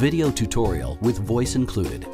video tutorial with voice included.